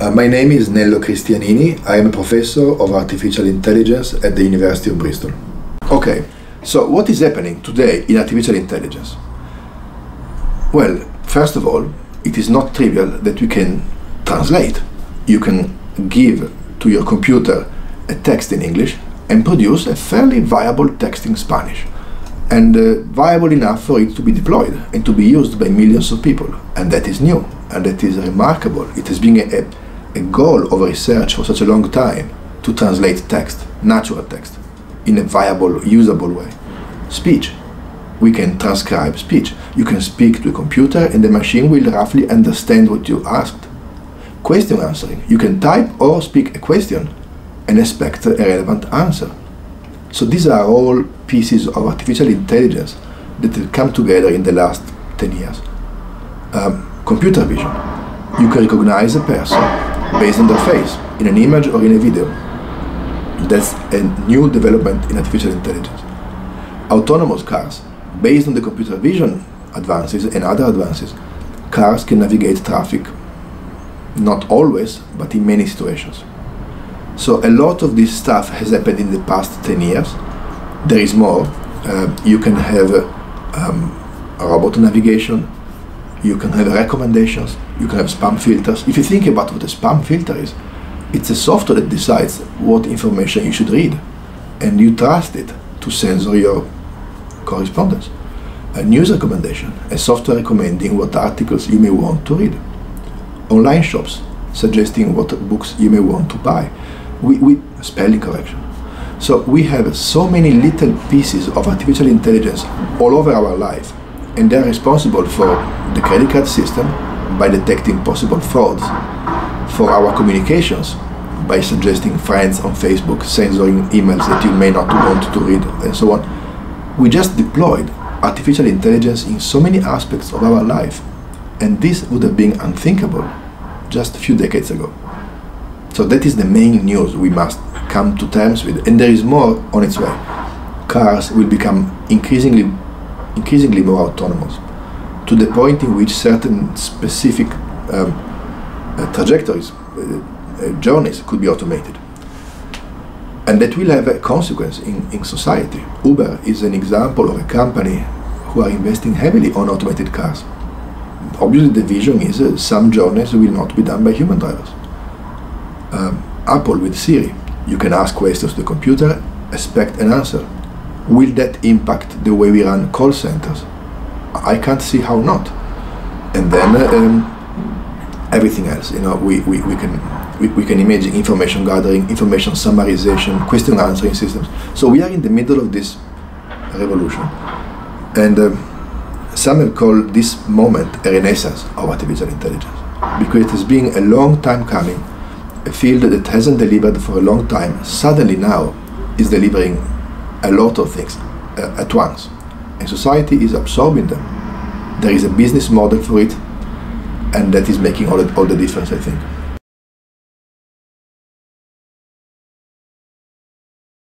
Uh, my name is Nello Cristianini. I am a professor of artificial intelligence at the University of Bristol. Okay, so what is happening today in artificial intelligence? Well, first of all, it is not trivial that you can translate. You can give to your computer a text in English and produce a fairly viable text in Spanish and uh, viable enough for it to be deployed and to be used by millions of people. And that is new and that is remarkable. It has been a, a a goal of research for such a long time to translate text, natural text, in a viable, usable way. Speech. We can transcribe speech. You can speak to a computer and the machine will roughly understand what you asked. Question answering. You can type or speak a question and expect a relevant answer. So these are all pieces of artificial intelligence that have come together in the last 10 years. Um, computer vision. You can recognize a person based on their face, in an image or in a video. That's a new development in artificial intelligence. Autonomous cars, based on the computer vision advances and other advances, cars can navigate traffic, not always, but in many situations. So a lot of this stuff has happened in the past 10 years. There is more. Uh, you can have um, robot navigation, you can have recommendations, you can have spam filters. If you think about what a spam filter is, it's a software that decides what information you should read, and you trust it to censor your correspondence. A news recommendation, a software recommending what articles you may want to read. Online shops, suggesting what books you may want to buy. We, we spelling correction. So we have so many little pieces of artificial intelligence all over our life and they're responsible for the credit card system by detecting possible frauds, for our communications by suggesting friends on Facebook, censoring emails that you may not want to read, and so on. We just deployed artificial intelligence in so many aspects of our life, and this would have been unthinkable just a few decades ago. So that is the main news we must come to terms with, and there is more on its way. Cars will become increasingly increasingly more autonomous to the point in which certain specific um, uh, trajectories, uh, uh, journeys could be automated. And that will have a consequence in, in society. Uber is an example of a company who are investing heavily on automated cars. Obviously, the vision is uh, some journeys will not be done by human drivers. Um, Apple with Siri, you can ask questions to the computer, expect an answer will that impact the way we run call centers? I can't see how not. And then um, everything else, you know, we, we, we can we, we can imagine information gathering, information summarization, question answering systems. So we are in the middle of this revolution. And um, some have called this moment a renaissance of artificial intelligence because it has been a long time coming, a field that hasn't delivered for a long time, suddenly now is delivering a lot of things uh, at once. And society is absorbing them. There is a business model for it, and that is making all the, all the difference, I think.